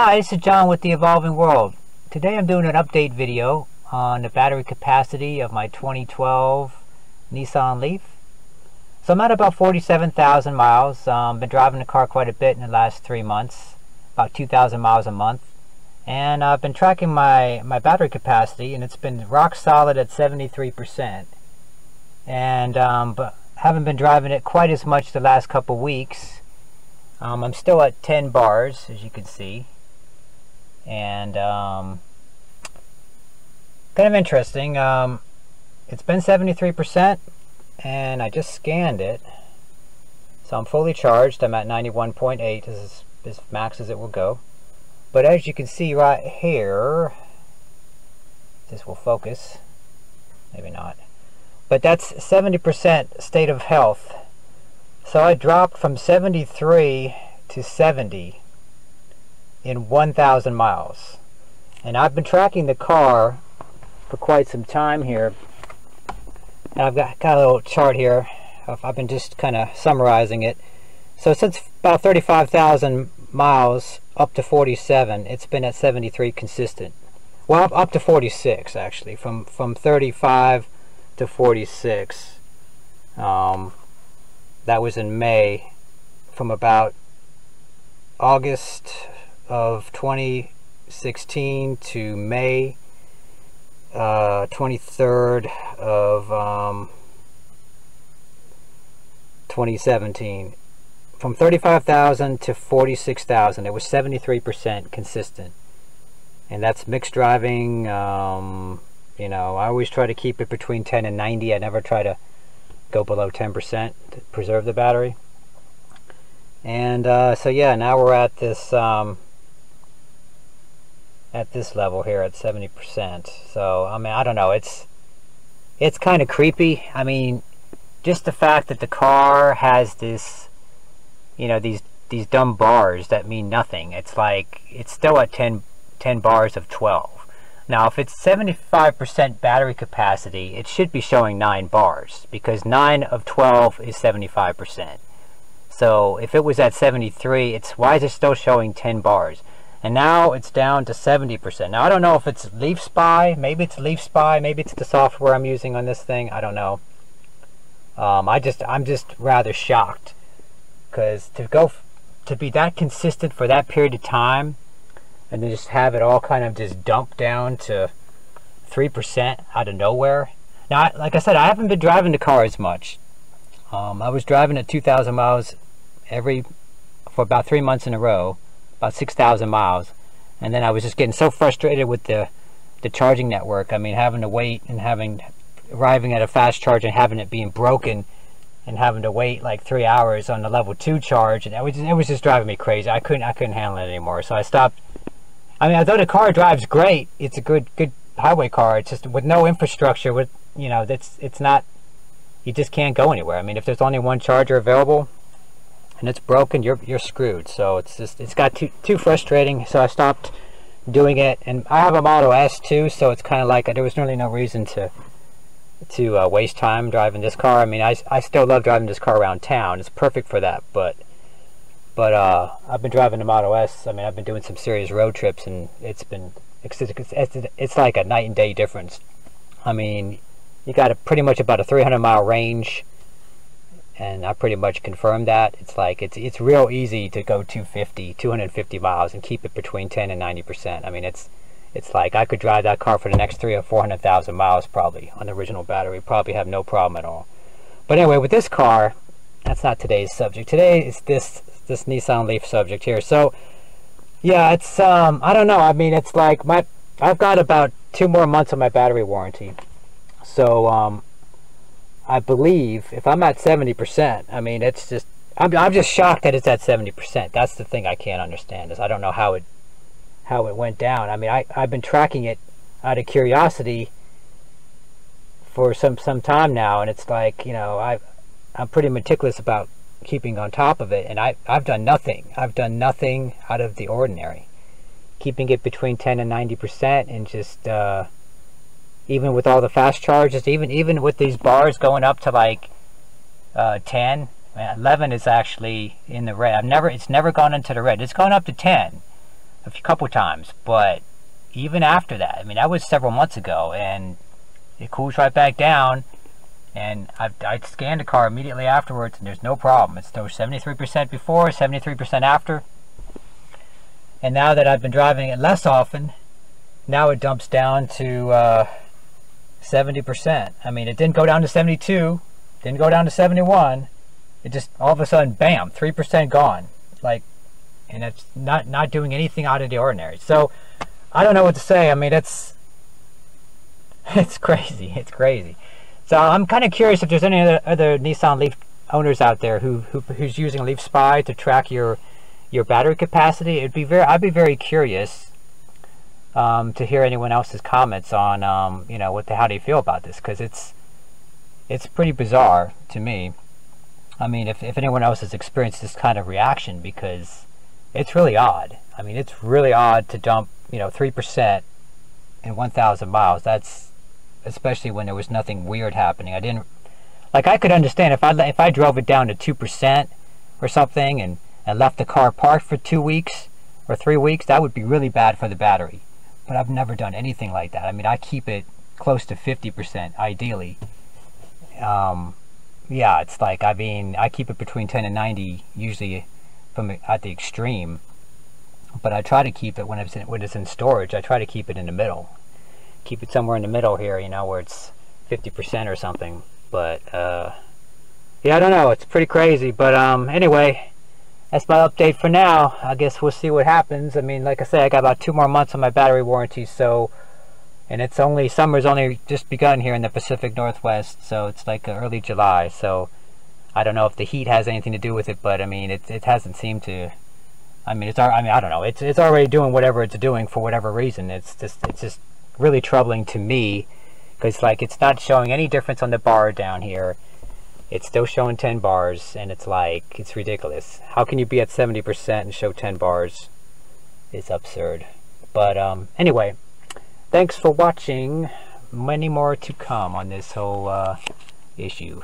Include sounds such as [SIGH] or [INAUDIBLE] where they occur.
Hi, this is John with The Evolving World. Today I'm doing an update video on the battery capacity of my 2012 Nissan Leaf. So I'm at about 47,000 miles. Um, been driving the car quite a bit in the last three months, about 2,000 miles a month. And I've been tracking my, my battery capacity and it's been rock solid at 73%. And um, but haven't been driving it quite as much the last couple weeks. Um, I'm still at 10 bars, as you can see and um, kind of interesting. Um, it's been 73% and I just scanned it. So I'm fully charged. I'm at 91.8 this is as max as it will go. But as you can see right here, this will focus, maybe not. But that's 70% state of health. So I dropped from 73 to 70 in 1,000 miles. And I've been tracking the car for quite some time here. And I've got, got a little chart here. I've been just kind of summarizing it. So since about 35,000 miles up to 47, it's been at 73 consistent. Well, up, to 46 actually, from from 35 to 46. Um, that was in May, from about August of 2016 to May uh, 23rd of um, 2017 from 35,000 to 46,000 it was 73% consistent. And that's mixed driving um, you know I always try to keep it between 10 and 90 I never try to go below 10% to preserve the battery. And uh, so yeah now we're at this um, at this level here at 70%. So, I mean, I don't know. It's it's kind of creepy. I mean, just the fact that the car has this, you know, these these dumb bars that mean nothing. It's like it's still at 10, 10 bars of 12. Now, if it's 75% battery capacity, it should be showing 9 bars because 9 of 12 is 75%. So if it was at 73, it's why is it still showing 10 bars? And now it's down to 70%. Now I don't know if it's Leaf Spy, maybe it's Leaf Spy, maybe it's the software I'm using on this thing, I don't know. Um, I just, I'm just rather shocked because to go, to be that consistent for that period of time and then just have it all kind of just dump down to 3% out of nowhere. Now, like I said, I haven't been driving the car as much. Um, I was driving at 2,000 miles every, for about three months in a row about 6,000 miles. And then I was just getting so frustrated with the, the charging network. I mean, having to wait and having, arriving at a fast charge and having it being broken and having to wait like three hours on the level two charge. And it was, it was just driving me crazy. I couldn't, I couldn't handle it anymore. So I stopped. I mean, although the car drives great, it's a good, good highway car. It's just with no infrastructure, with, you know, that's, it's not, you just can't go anywhere. I mean, if there's only one charger available, and it's broken, you're you're screwed. So it's just it's got too too frustrating. So I stopped doing it, and I have a Model S too. So it's kind of like there was really no reason to to uh, waste time driving this car. I mean, I I still love driving this car around town. It's perfect for that, but. But uh, I've been driving the Model S. I mean, I've been doing some serious road trips, and it's been it's, it's, it's, like a night and day difference. I mean, you got a pretty much about a 300 mile range and I pretty much confirmed that. It's like it's it's real easy to go 250, 250 miles and keep it between 10 and 90 percent. I mean, it's it's like I could drive that car for the next three or four hundred thousand miles probably on the original battery, probably have no problem at all. But anyway, with this car, that's not today's subject. Today is this this Nissan Leaf subject here. So yeah, it's um I don't know. I mean, it's like my I've got about two more months of my battery warranty. So um I believe if I'm at 70%, I mean, it's just, I'm, I'm just shocked that it's at 70%. That's the thing I can't understand is I don't know how it, how it went down. I mean, I, I've been tracking it out of curiosity for some, some time now. And it's like, you know, I, I'm pretty meticulous about keeping on top of it. And I, I've done nothing. I've done nothing out of the ordinary. Keeping it between 10 and 90% and just, uh, even with all the fast charges, even even with these bars going up to like uh, 10, 11 is actually in the red. I've never, it's never gone into the red. It's gone up to 10. a couple times, but even after that, I mean, that was several months ago, and it cools right back down. And I've, I scanned the car immediately afterwards, and there's no problem. It's still 73% before, 73% after. And now that I've been driving it less often, now it dumps down to uh, 70%. I mean, it didn't go down to 72, didn't go down to 71. It just all of a sudden, bam, 3% gone. Like, and it's not not doing anything out of the ordinary. So I don't know what to say. I mean, it's [LAUGHS] it's crazy. It's crazy. So I'm kind of curious if there's any other, other Nissan Leaf owners out there who, who who's using Leaf Spy to track your your battery capacity. It'd be very I'd be very curious um, to hear anyone else's comments on um, you know what the, how do you feel about this because it's it's pretty bizarre to me. I mean, if, if anyone else has experienced this kind of reaction, because it's really odd. I mean, it's really odd to dump, you know, 3% in 1,000 miles. That's, especially when there was nothing weird happening. I didn't, like, I could understand if I, if I drove it down to 2% or something and, and left the car parked for two weeks or three weeks, that would be really bad for the battery. But I've never done anything like that. I mean, I keep it close to 50% ideally. Um, yeah, it's like, I mean, I keep it between 10 and 90 usually from at the extreme, but I try to keep it when it's in, when it's in storage. I try to keep it in the middle, keep it somewhere in the middle here, you know, where it's 50% or something. But uh, yeah, I don't know. It's pretty crazy. But um, anyway, that's my update for now. I guess we'll see what happens. I mean, like I said, I got about two more months on my battery warranty, so and it's only summer's only just begun here in the Pacific Northwest, so it's like early July. So I don't know if the heat has anything to do with it, but I mean, it, it hasn't seemed to. I mean, it's I mean, I don't know. It's it's already doing whatever it's doing for whatever reason. It's just it's just really troubling to me because like it's not showing any difference on the bar down here. It's still showing 10 bars, and it's like it's ridiculous. How can you be at 70% and show 10 bars? It's absurd. But um, anyway, thanks for watching. Many more to come on this whole uh, issue.